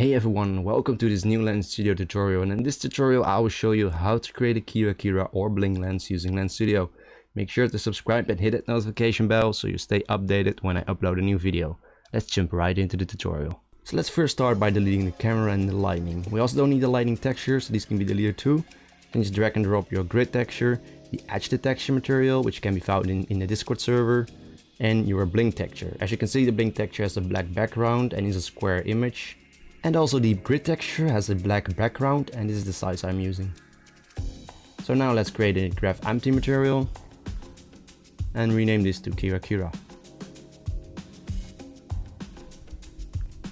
Hey everyone, welcome to this new Lens Studio tutorial and in this tutorial I will show you how to create a Kira Kira or Bling lens using Lens Studio. Make sure to subscribe and hit that notification bell so you stay updated when I upload a new video. Let's jump right into the tutorial. So let's first start by deleting the camera and the lighting. We also don't need the lighting texture so these can be deleted too. Then just drag and drop your grid texture, the edge detection material which can be found in, in the Discord server and your bling texture. As you can see the bling texture has a black background and is a square image and also the grid texture has a black background and this is the size I'm using. So now let's create a graph empty material and rename this to Kira Kira.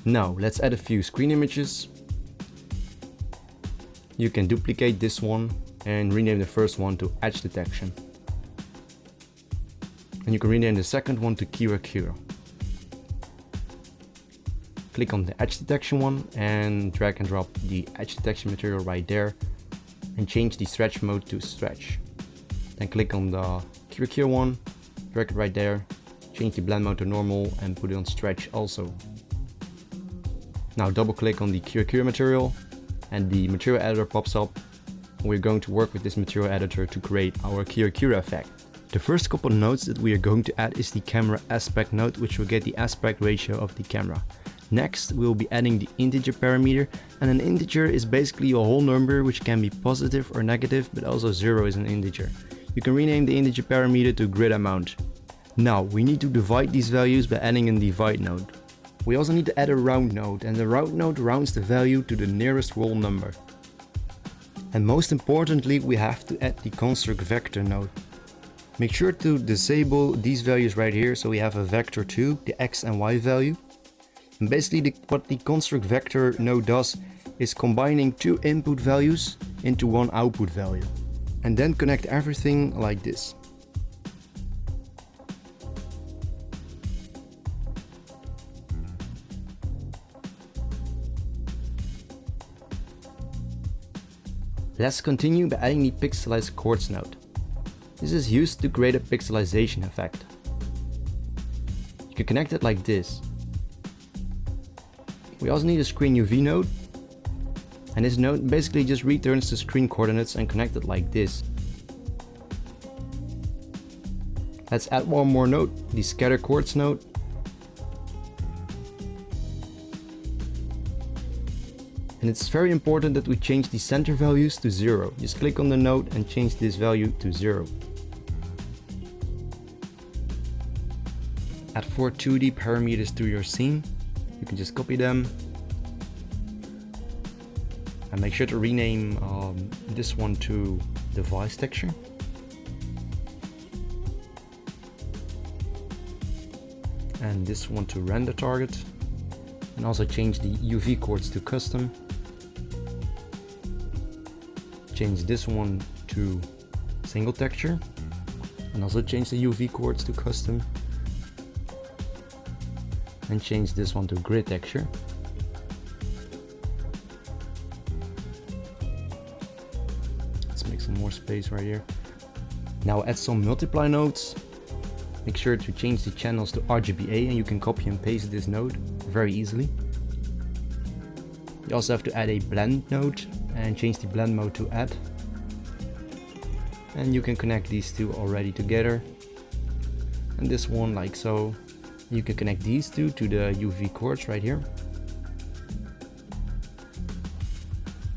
Now let's add a few screen images. You can duplicate this one and rename the first one to edge detection. And you can rename the second one to Kira Kira click on the edge detection one and drag and drop the edge detection material right there and change the stretch mode to stretch. Then click on the Kira one, drag it right there, change the blend mode to normal and put it on stretch also. Now double click on the Kira material and the material editor pops up. We're going to work with this material editor to create our Kira effect. The first couple nodes that we are going to add is the camera aspect node which will get the aspect ratio of the camera. Next, we'll be adding the integer parameter and an integer is basically a whole number which can be positive or negative but also 0 is an integer. You can rename the integer parameter to grid amount. Now, we need to divide these values by adding a divide node. We also need to add a round node and the round node rounds the value to the nearest whole number. And most importantly, we have to add the construct vector node. Make sure to disable these values right here so we have a vector 2, the x and y value. Basically the, what the construct vector node does is combining two input values into one output value. And then connect everything like this. Let's continue by adding the pixelized coords node. This is used to create a pixelization effect. You can connect it like this. We also need a screen UV node. And this node basically just returns the screen coordinates and connect it like this. Let's add one more node, the scatter coords node. And it's very important that we change the center values to zero. Just click on the node and change this value to zero. Add four 2D parameters to your scene you can just copy them. And make sure to rename um, this one to device texture. And this one to render target. And also change the UV coords to custom. Change this one to single texture. And also change the UV coords to custom and change this one to grid texture. Let's make some more space right here. Now add some multiply nodes. Make sure to change the channels to RGBA and you can copy and paste this node very easily. You also have to add a blend node and change the blend mode to add. And you can connect these two already together. And this one like so you can connect these two to the UV coords right here.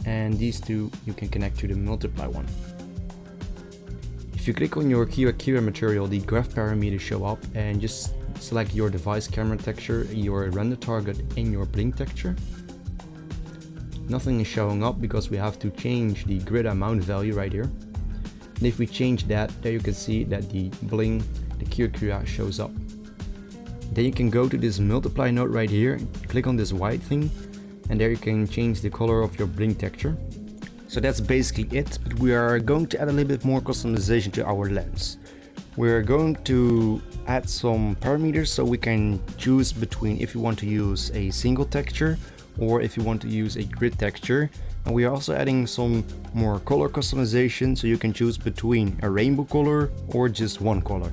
And these two you can connect to the multiply one. If you click on your Kira Kira material, the graph parameters show up and just select your device camera texture, your render target and your bling texture. Nothing is showing up because we have to change the grid amount value right here. And if we change that, there you can see that the bling, the Kira Kira shows up. Then you can go to this multiply node right here, click on this white thing, and there you can change the color of your bling texture. So that's basically it, but we are going to add a little bit more customization to our lens. We're going to add some parameters so we can choose between if you want to use a single texture or if you want to use a grid texture. And we are also adding some more color customization so you can choose between a rainbow color or just one color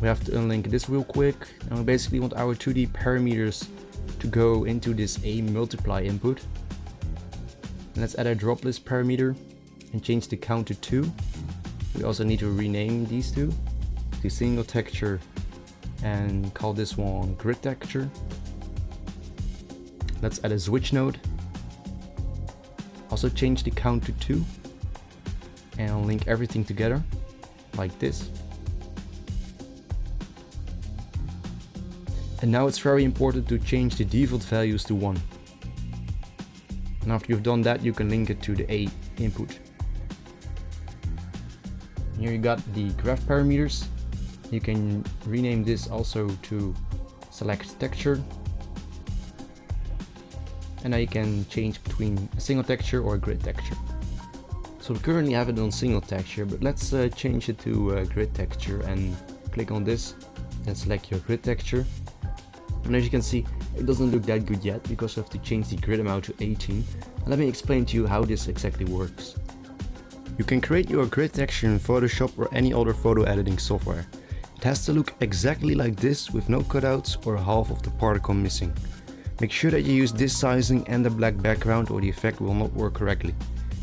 we have to unlink this real quick and we basically want our 2D parameters to go into this A multiply input. And let's add a drop list parameter and change the count to 2. We also need to rename these two to single texture and call this one grid texture. Let's add a switch node. Also change the count to 2 and link everything together like this. And now it's very important to change the default values to 1. And after you've done that, you can link it to the A input. Here you got the graph parameters. You can rename this also to select texture. And now you can change between a single texture or a grid texture. So we currently have it on single texture, but let's uh, change it to uh, grid texture and click on this and select your grid texture. And as you can see, it doesn't look that good yet because I have to change the grid amount to 18. And let me explain to you how this exactly works. You can create your grid texture in Photoshop or any other photo editing software. It has to look exactly like this with no cutouts or half of the particle missing. Make sure that you use this sizing and the black background or the effect will not work correctly.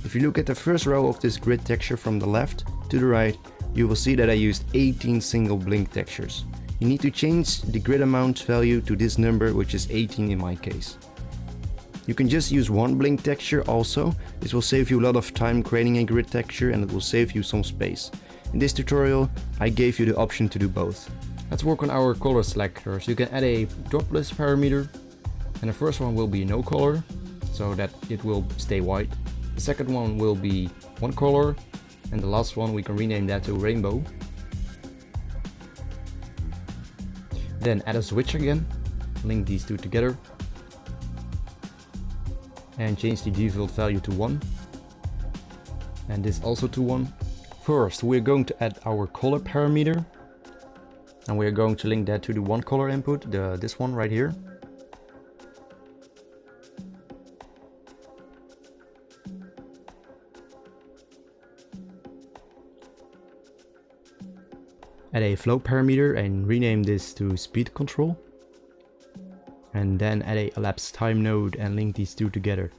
If you look at the first row of this grid texture from the left to the right, you will see that I used 18 single bling textures. You need to change the grid amount value to this number, which is 18 in my case. You can just use one bling texture also. This will save you a lot of time creating a grid texture and it will save you some space. In this tutorial, I gave you the option to do both. Let's work on our color selectors. You can add a drop list parameter and the first one will be no color so that it will stay white. The second one will be one color and the last one we can rename that to rainbow. Then add a switch again, link these two together and change the default value to 1 and this also to 1. First we're going to add our color parameter and we're going to link that to the one color input, the this one right here. Add a float parameter and rename this to speed control. And then add a elapsed time node and link these two together.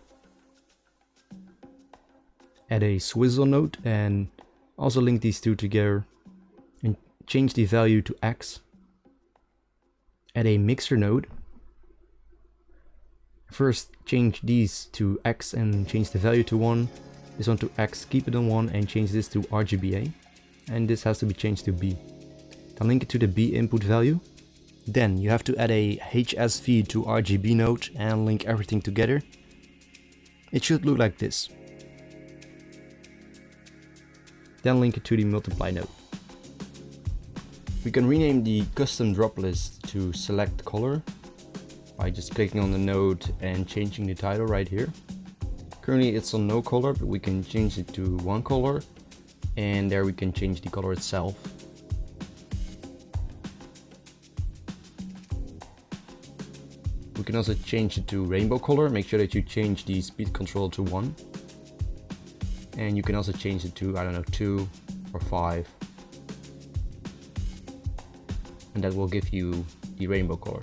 Add a swizzle node and also link these two together and change the value to X. Add a mixer node. First change these to X and change the value to 1. This one to X, keep it on 1 and change this to RGBA. And this has to be changed to B. Then link it to the B input value. Then you have to add a HSV to RGB node and link everything together. It should look like this. Then link it to the multiply node. We can rename the custom drop list to select color by just clicking on the node and changing the title right here. Currently it's on no color, but we can change it to one color and there we can change the color itself. We can also change it to rainbow color. Make sure that you change the speed control to 1. And you can also change it to, I don't know, 2 or 5. And that will give you the rainbow color.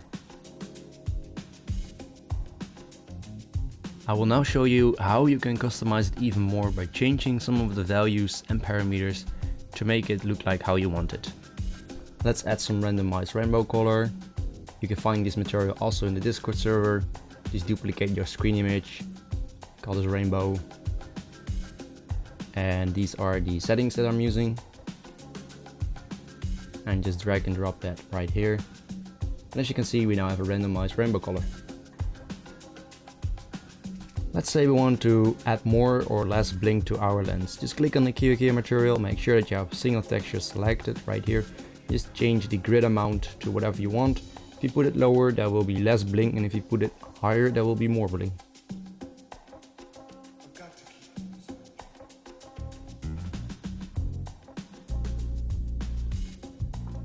I will now show you how you can customize it even more by changing some of the values and parameters to make it look like how you want it. Let's add some randomized rainbow color you can find this material also in the Discord server. Just duplicate your screen image, call this rainbow. And these are the settings that I'm using. And just drag and drop that right here. And as you can see, we now have a randomized rainbow color. Let's say we want to add more or less bling to our lens. Just click on the Kira Kira material, make sure that you have single texture selected right here. Just change the grid amount to whatever you want if you put it lower, there will be less bling, and if you put it higher, there will be more bling.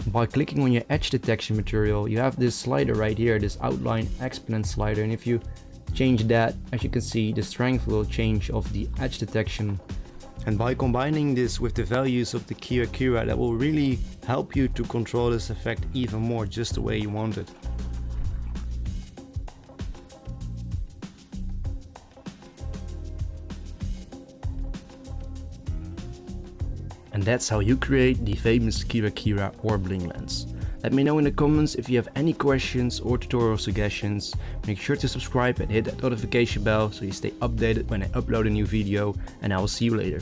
By clicking on your edge detection material, you have this slider right here, this outline exponent slider, and if you change that, as you can see, the strength will change of the edge detection and by combining this with the values of the Kirakira that will really help you to control this effect even more just the way you want it. And that's how you create the famous Kira Kira or Bling Lens. Let me know in the comments if you have any questions or tutorial suggestions. Make sure to subscribe and hit that notification bell so you stay updated when I upload a new video and I will see you later.